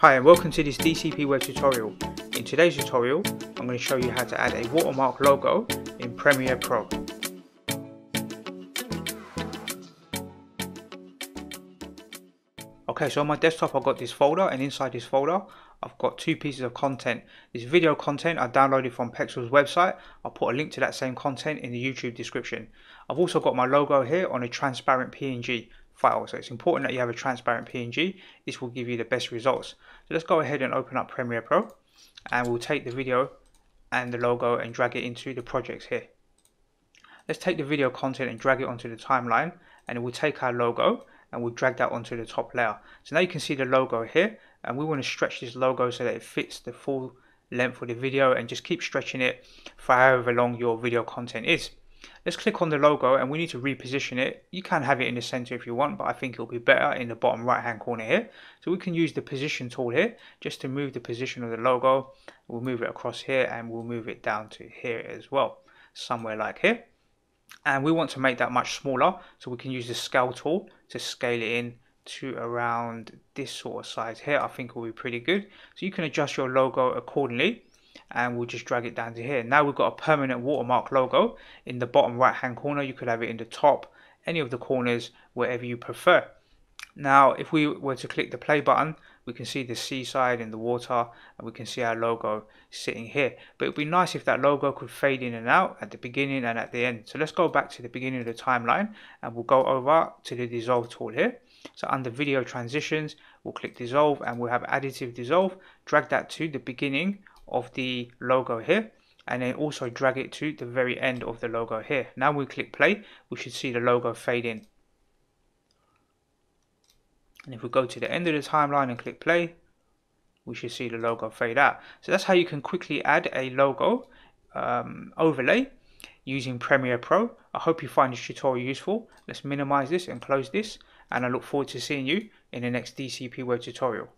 Hi and welcome to this DCP web tutorial. In today's tutorial I'm going to show you how to add a watermark logo in Premiere Pro. Okay so on my desktop I've got this folder and inside this folder I've got two pieces of content. This video content I downloaded from Pexels website. I'll put a link to that same content in the YouTube description. I've also got my logo here on a transparent PNG file. So it's important that you have a transparent PNG. This will give you the best results. So let's go ahead and open up Premiere Pro and we'll take the video and the logo and drag it into the projects here. Let's take the video content and drag it onto the timeline and we'll take our logo and we'll drag that onto the top layer. So now you can see the logo here and we want to stretch this logo so that it fits the full length of the video and just keep stretching it for however long your video content is. Let's click on the logo and we need to reposition it. You can have it in the center if you want, but I think it'll be better in the bottom right hand corner here. So we can use the position tool here just to move the position of the logo. We'll move it across here and we'll move it down to here as well, somewhere like here. And we want to make that much smaller, so we can use the scale tool to scale it in to around this sort of size here. I think will be pretty good. So you can adjust your logo accordingly and we'll just drag it down to here. Now we've got a permanent watermark logo in the bottom right hand corner. You could have it in the top, any of the corners, wherever you prefer. Now if we were to click the play button, we can see the seaside and the water and we can see our logo sitting here. But it would be nice if that logo could fade in and out at the beginning and at the end. So let's go back to the beginning of the timeline and we'll go over to the dissolve tool here. So under video transitions, we'll click dissolve and we'll have additive dissolve. Drag that to the beginning of the logo here and then also drag it to the very end of the logo here. Now we click play, we should see the logo fade in. And if we go to the end of the timeline and click play, we should see the logo fade out. So that's how you can quickly add a logo um, overlay using Premiere Pro. I hope you find this tutorial useful. Let's minimize this and close this and I look forward to seeing you in the next DCP web tutorial.